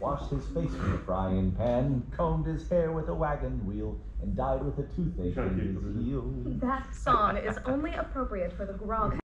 Washed his face with a frying pan, combed his hair with a wagon wheel, and died with a toothache in his heel. That song is only appropriate for the grog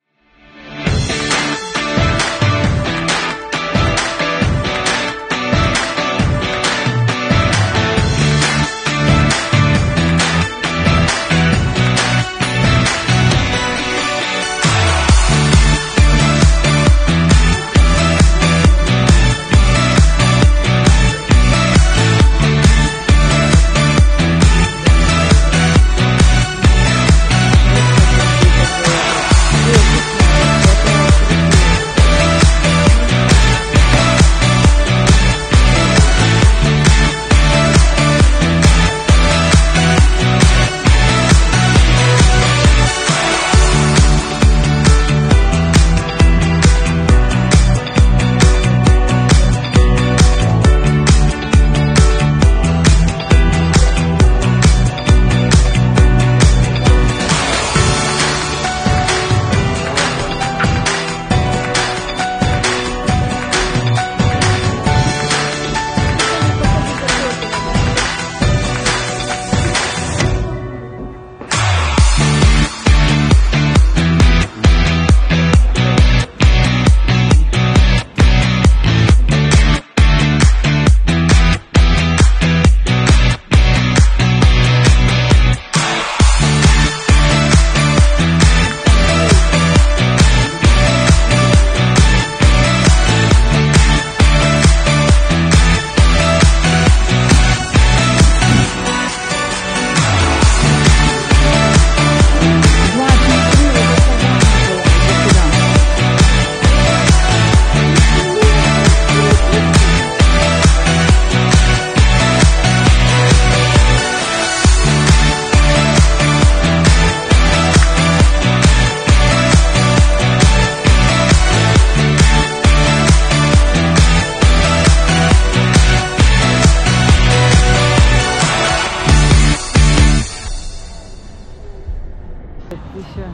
Ты еще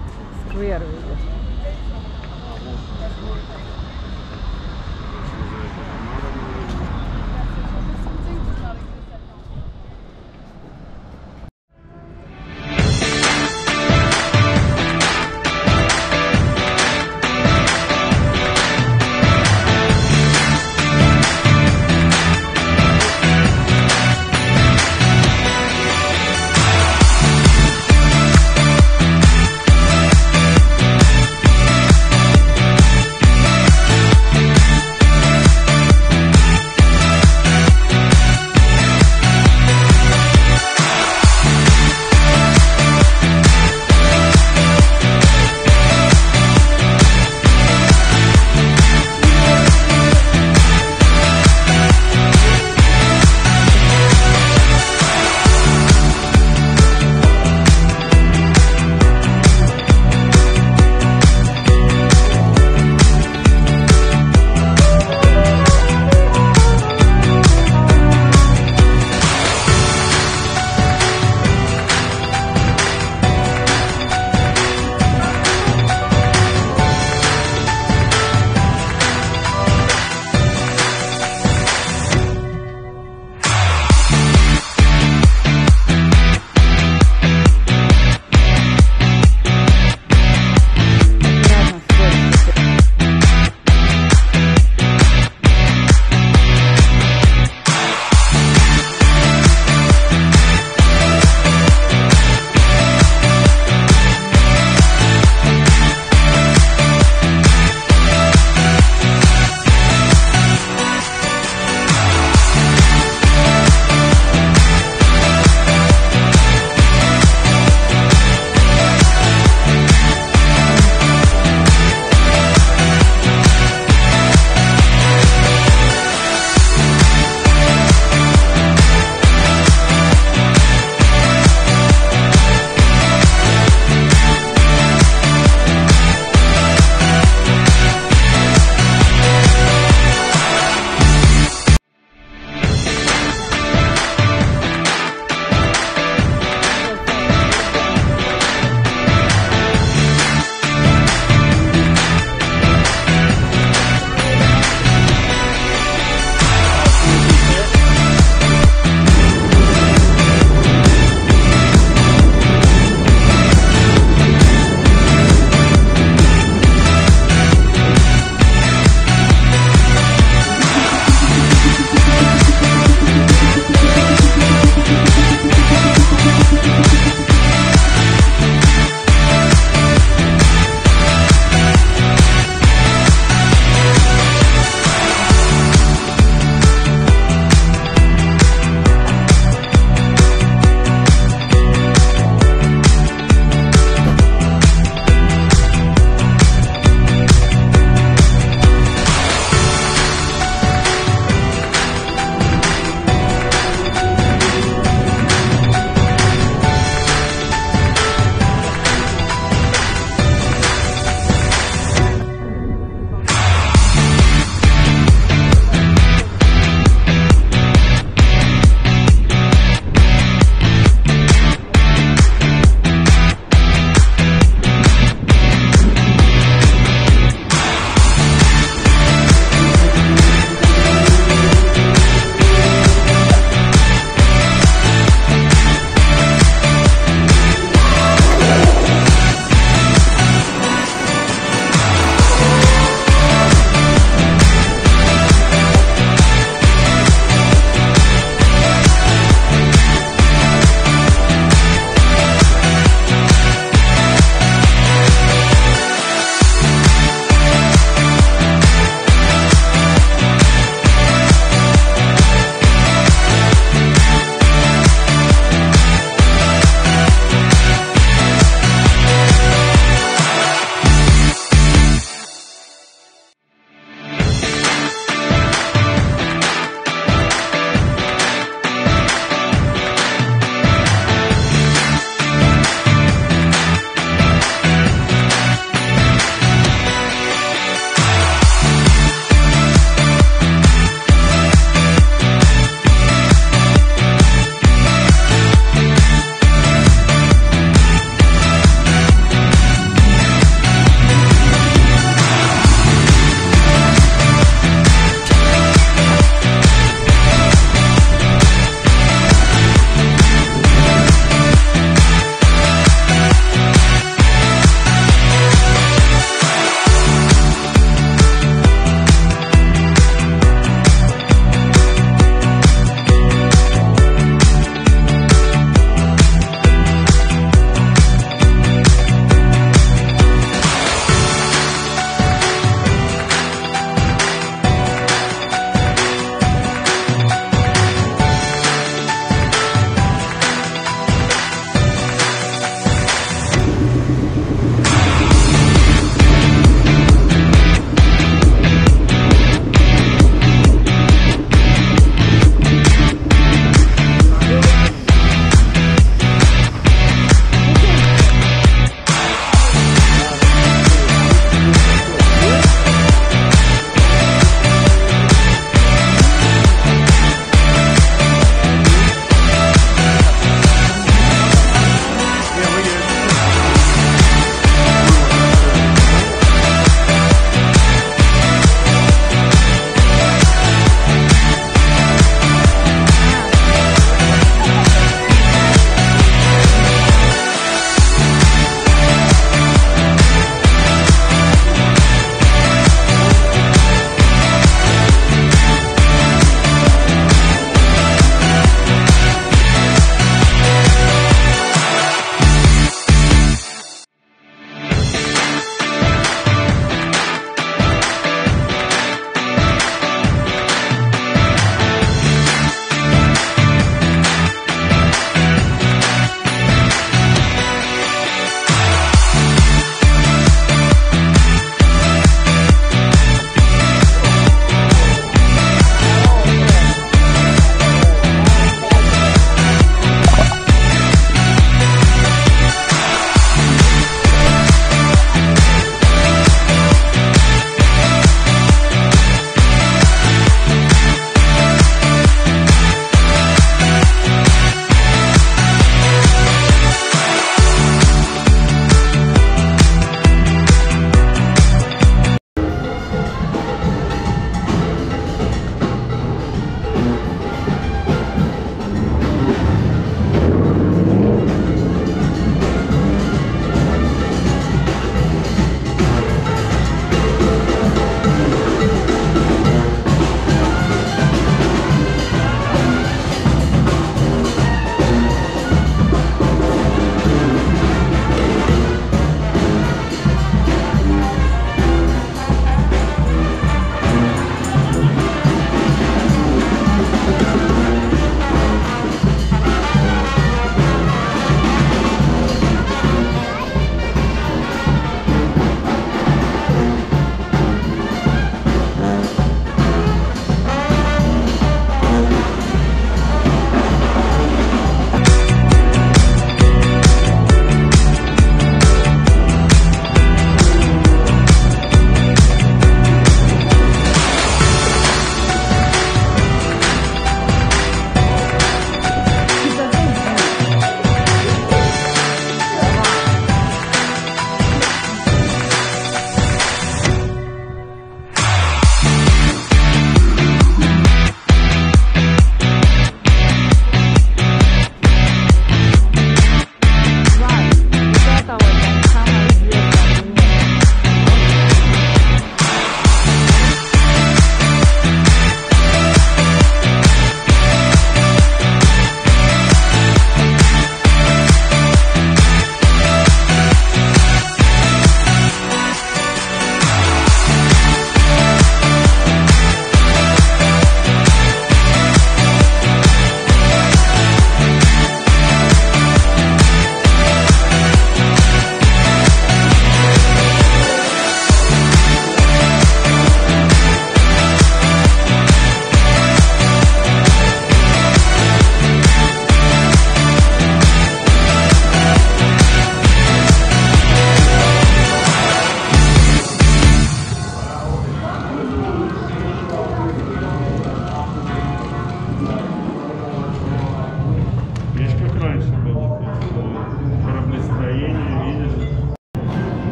сквер видишь.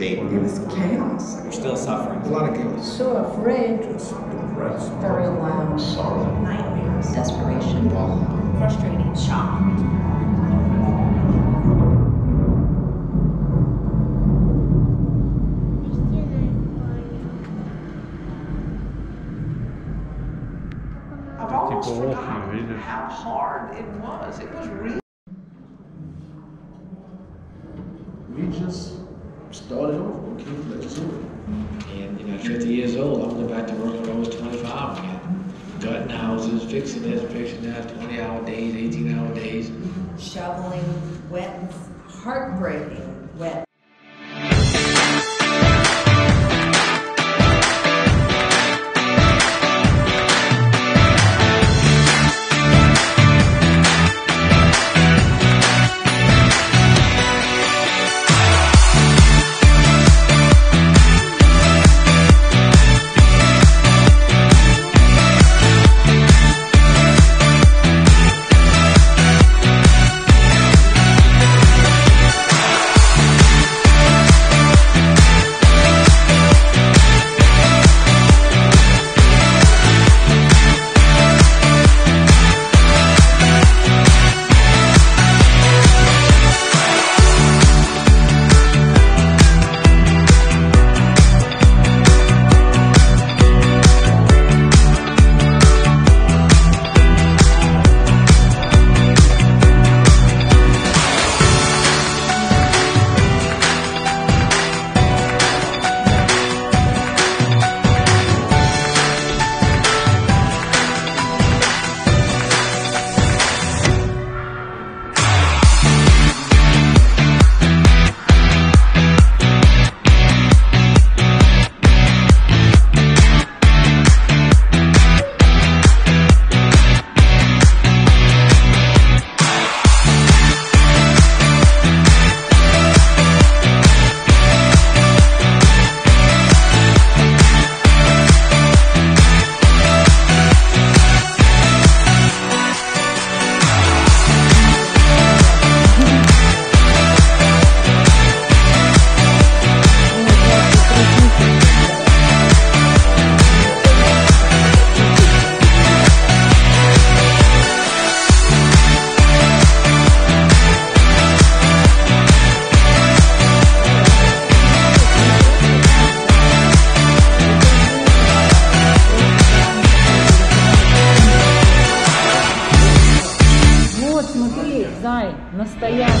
date. It was chaos. You're still suffering. A lot of chaos. So afraid. Depressed. Very loud. Sorrow. Nightmares. Desperation. Wow. Frustrated. Shock. I've almost forgotten how hard heartbreaking when настоящий.